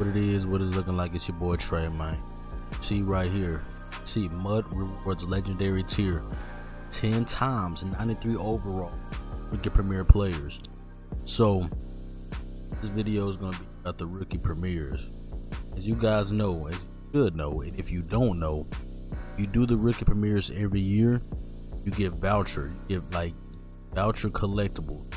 what it is, what it's looking like. It's your boy Trey, man. See right here. See MUT Rewards Legendary Tier. 10 times 93 overall with the premier players. So this video is gonna be about the rookie premieres. As you guys know, as you should know, and if you don't know, you do the rookie premieres every year, you get voucher, you get like voucher collectible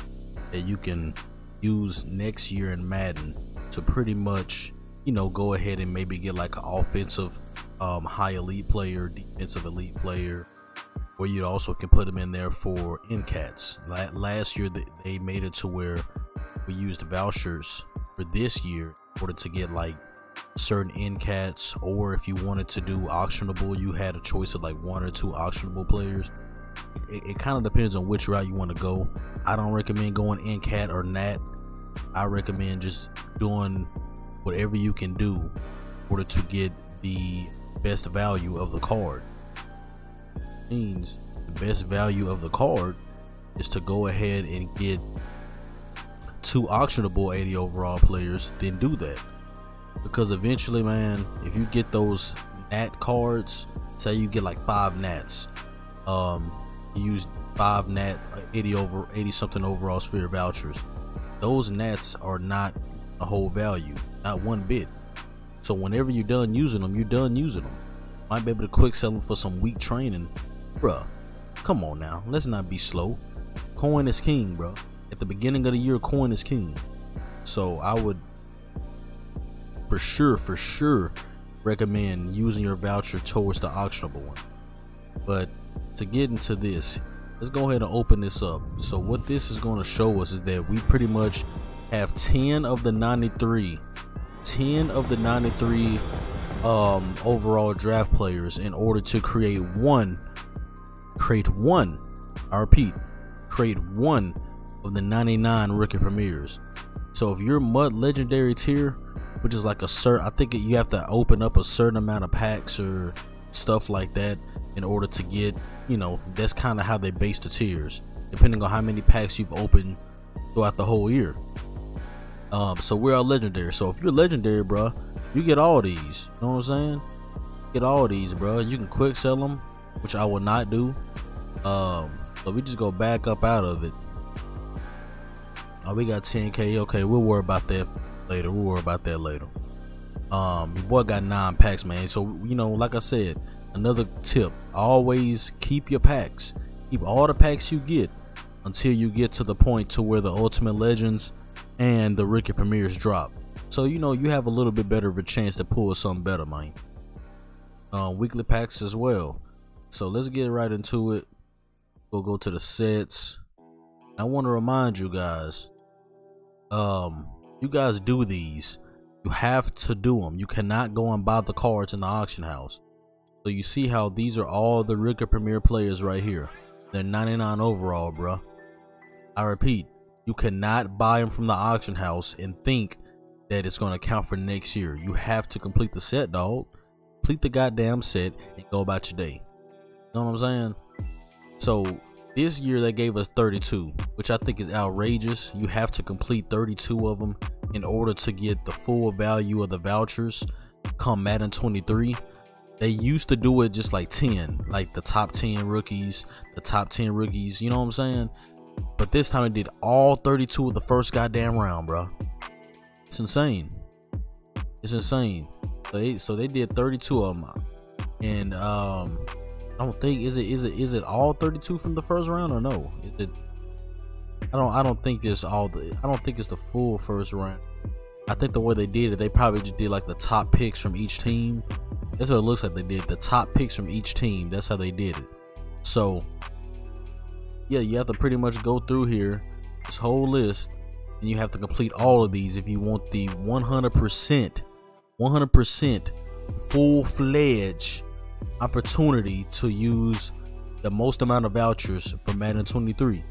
that you can use next year in Madden to pretty much, you know, go ahead and maybe get like an offensive um, high elite player, defensive elite player, or you also can put them in there for NCATs. Last year they made it to where we used vouchers for this year in order to get like certain NCATs, or if you wanted to do auctionable, you had a choice of like one or two auctionable players. It, it kind of depends on which route you want to go. I don't recommend going NCAT or NAT. I recommend just doing whatever you can do in order to get the best value of the card. Means the best value of the card is to go ahead and get two auctionable 80 overall players, then do that. Because eventually, man, if you get those nat cards, say you get like five nats, um, you use five nat 80 over 80 something overall sphere vouchers. Those nats are not a whole value, not one bit. So whenever you're done using them, you're done using them. Might be able to quick sell them for some weak training, bruh. Come on now, let's not be slow. Coin is king, bro. At the beginning of the year, coin is king. So I would for sure, for sure recommend using your voucher towards the auctionable one. But to get into this, let's go ahead and open this up. So what this is going to show us is that we pretty much have 10 of the 93 10 of the 93 um, overall draft players in order to create one create one I repeat create one of the 99 rookie premieres so if you're MUT legendary tier which is like a certain. I think you have to open up a certain amount of packs or stuff like that in order to get. You know, that's kind of how they base the tiers, depending on how many packs you've opened throughout the whole year. Um, so we're all legendary. So if you're legendary, bro, you get all these. You know what I'm saying? Get all these, bro. You can quick sell them, which I will not do. Um, so we just go back up out of it. Oh, we got 10k. Okay, we'll worry about that later. We'll worry about that later. Um, your boy got nine packs, man. So you know, like I said, another tip: always keep your packs. Keep all the packs you get until you get to the point to where the Ultimate Legends and the Rookie Premieres drop. So you know you have a little bit better of a chance to pull something better, man. Uh, weekly packs as well. So let's get right into it. We'll go to the sets. I want to remind you guys, um, you guys do these, you have to do them. You cannot go and buy the cards in the auction house. So you see how these are all the Rookie Premier players right here. They're 99 overall, bro. I repeat, you cannot buy them from the auction house and think that it's going to count for next year. You have to complete the set, dog. Complete the goddamn set and go about your day. You know what I'm saying? So this year they gave us 32, which I think is outrageous. You have to complete 32 of them in order to get the full value of the vouchers come Madden 23. They used to do it just like 10, like the top 10 rookies, the top 10 rookies, you know what I'm saying? But this time they did all 32 of the first goddamn round, bro. It's insane. It's insane. So they, so they did 32 of them. And um I don't think is it is it is it all 32 from the first round or no? Is it? I don't I don't think it's all the I don't think it's the full first round. I think the way they did it, they probably just did like the top picks from each team. That's what it looks like they did. The top picks from each team. That's how they did it. So yeah, you have to pretty much go through here this whole list, and you have to complete all of these if you want the 100%, 100% full fledged opportunity to use the most amount of vouchers for Madden 23.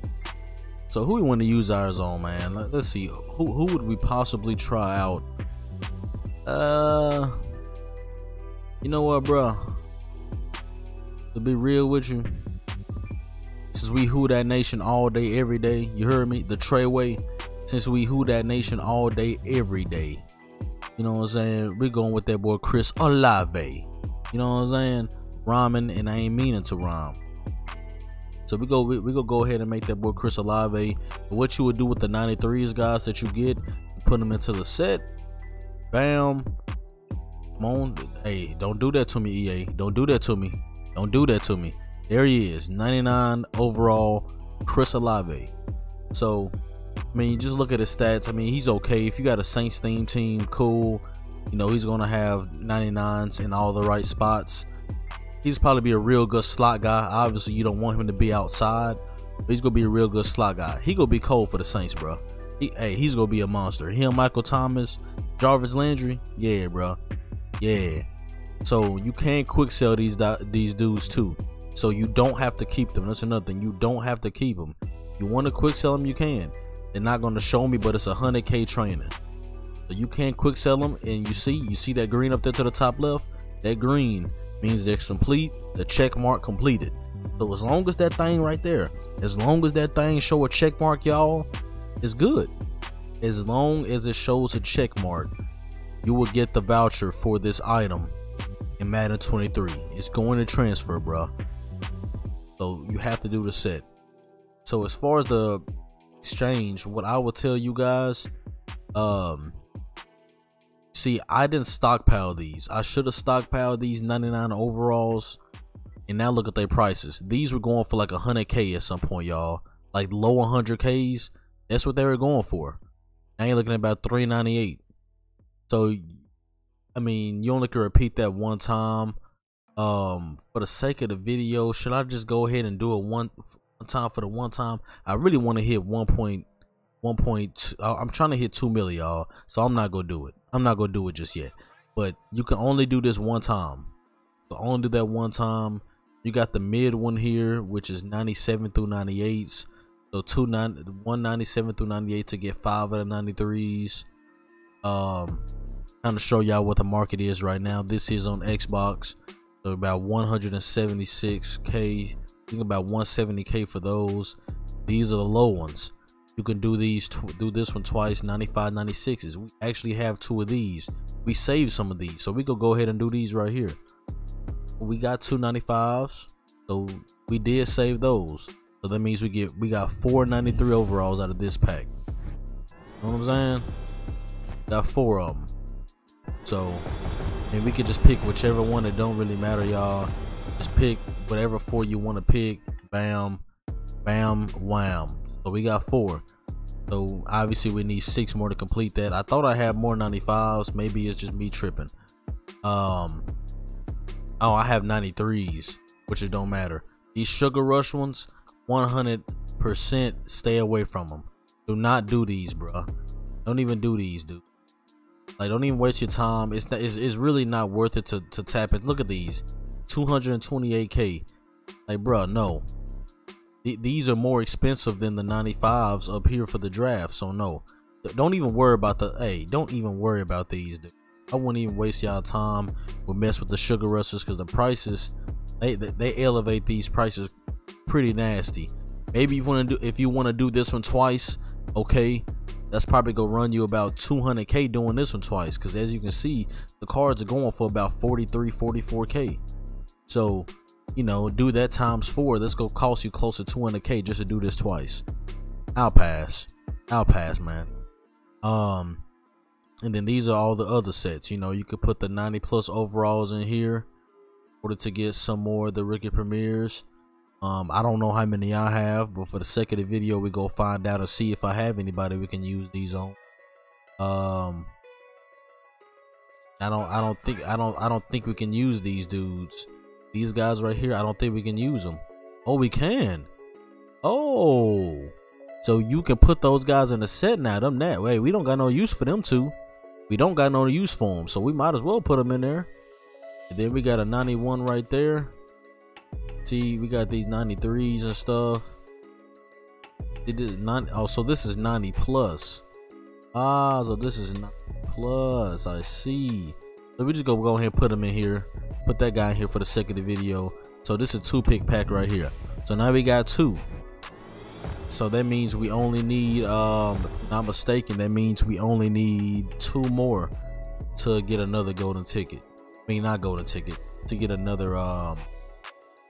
So who we want to use ours on, man? Let, us see. Who who would we possibly try out? Uh, you know what, bro? To be real with you, since we who that nation all day, every day, you heard me. The Treyway. Since we who that nation all day, every day, You know what I'm saying? We're going with that boy Chris Olave. You know what I'm saying? Rhyming, and I ain't meaning to rhyme. So we go we, we go go ahead and make that boy Chris Olave. What you would do with the 93s guys that you get, put them into the set. Bam. Hey, don't do that to me, EA. Don't do that to me. Don't do that to me. There he is. 99 overall Chris Olave. So I mean, just look at his stats. I mean, he's okay. If you got a Saints theme team, cool. You know, he's gonna have 99s in all the right spots. He's probably be a real good slot guy. Obviously, you don't want him to be outside, but he's gonna be a real good slot guy. He gonna be cold for the Saints, bro. He, hey, he's gonna be a monster. Him, Michael Thomas, Jarvis Landry, yeah, bro, yeah. So you can quick sell these these dudes too. So you don't have to keep them. That's another thing. You don't have to keep them. You want to quick sell them, you can. They're not going to show me, but it's a 100k training. So you can quick sell them, and you see, you see that green up there to the top left. That green means they're complete. The check mark completed. So as long as that thing right there, as long as that thing show a check mark, y'all, is good. As long as it shows a check mark, you will get the voucher for this item in Madden 23. It's going to transfer, bro. So you have to do the set. So as far as the exchange, what I will tell you guys, um, see, I didn't stockpile these. I should have stockpiled these 99 overalls. And now look at their prices. These were going for like 100k at some point, y'all. Like low 100ks. That's what they were going for. Now you're looking at about 398. So, I mean, you only can repeat that one time. Um, for the sake of the video, should I just go ahead and do it one time for the one time. I really want to hit one point, one point. I'm trying to hit two million, y'all. So I'm not gonna do it. I'm not gonna do it just yet. But you can only do this one time. So only do that one time. You got the mid one here, which is 97 through 98s. So two nine, 197 through 98 to get five out of 93s. Um, kind of show y'all what the market is right now. This is on Xbox. So about 176k think about 170k for those. These are the low ones. You can do these do this one twice 95 96s. We actually have two of these. We saved some of these. So we could go ahead and do these right here. We got two 95s. So we did save those. So that means we get we got 493 overalls out of this pack. You know what I'm saying? Got four of them. So, and we could just pick whichever one that don't really matter, y'all. Just pick whatever four you want to pick. Bam, bam, wham. So we got four. So obviously we need six more to complete that. I thought I had more 95s. Maybe it's just me tripping. Um. Oh, I have 93s, which it don't matter. These sugar rush ones, 100% stay away from them. Do not do these, bro. Don't even do these, dude. Like, don't even waste your time. It's not, it's, it's really not worth it to, to tap it. Look at these. 228k. Like, bro, no. Th these are more expensive than the 95s up here for the draft. So no, don't even worry about the. Hey, don't even worry about these. I wouldn't even waste y'all time with mess with the sugar rushers because the prices they, they they elevate these prices pretty nasty. Maybe you want to do if you want to do this one twice, okay. That's probably gonna run you about 200k doing this one twice because as you can see, the cards are going for about 43, 44k. So, you know, do that times four. That's gonna cost you close to 200k just to do this twice. I'll pass. I'll pass, man. Um, and then these are all the other sets. You know, you could put the 90 plus overalls in here in order to get some more of the rookie premieres. Um, I don't know how many I have, but for the sake of the video, we go find out and see if I have anybody we can use these on. Um, I don't, I don't think, I don't, I don't think we can use these dudes. These guys right here, I don't think we can use them. Oh, we can. Oh. So you can put those guys in the set now. Them that way. We don't got no use for them two. We don't got no use for them. So we might as well put them in there. And then we got a 91 right there. See, we got these 93s and stuff. It is 90. Oh, so this is 90 plus. Ah, so this is 90 plus. I see. So we just go go ahead and put them in here put that guy in here for the sake of the video. So this is two pick pack right here. So now we got two. So that means we only need, um, if not mistaken, that means we only need two more. to get another golden ticket. I mean, not golden ticket to get another um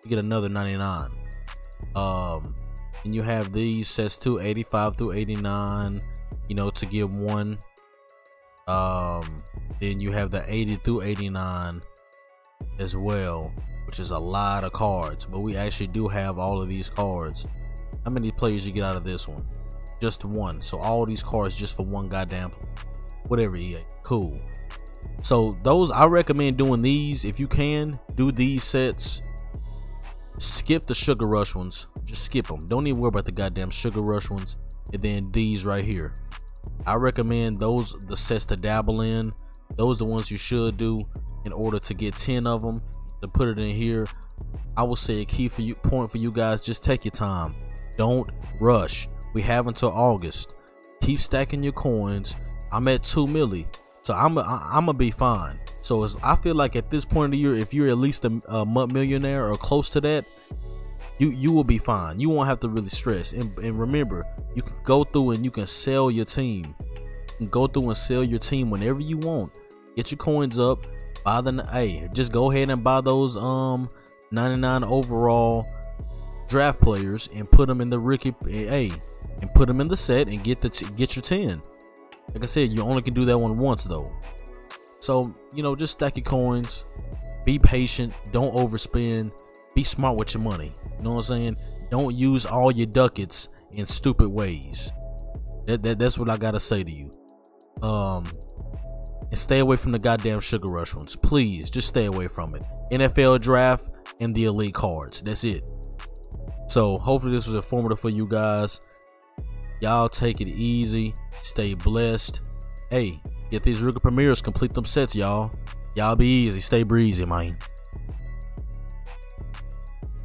to get another 99. Um, and you have these sets too, 85 through 89. You know, to get one. Um, then you have the 80 through 89 as well, which is a lot of cards. But we actually do have all of these cards. How many players you get out of this one? Just one. So all these cards just for one goddamn whatever. Cool. So those I recommend doing these if you can do these sets. Skip the Sugar Rush ones. Just skip them. Don't even worry about the goddamn Sugar Rush ones. And then these right here. I recommend those the sets to dabble in. Those are the ones you should do in order to get 10 of them to put it in here. I will say a key for you point for you guys, just take your time. Don't rush. We have until August. Keep stacking your coins. I'm at 2 milli. So I'm I'm gonna be fine. So I feel like at this point of the year, if you're at least a, a millionaire or close to that, you you will be fine. You won't have to really stress. And, and remember, you can go through and you can sell your team. You go through and sell your team whenever you want. Get your coins up. Buy the hey, just go ahead and buy those um 99 overall draft players and put them in the rookie hey and put them in the set and get the get your 10. Like I said, you only can do that one once though. So, you know, just stack your coins, be patient, don't overspend, be smart with your money. You know what I'm saying? Don't use all your ducats in stupid ways. That, that that's what I gotta say to you. Um and stay away from the goddamn sugar rush ones. Please, just stay away from it. NFL draft and the elite cards. That's it. So hopefully this was informative for you guys. Y'all take it easy. Stay blessed. Hey, get these Rookie Premieres, complete them sets, y'all. Y'all be easy. Stay breezy, man.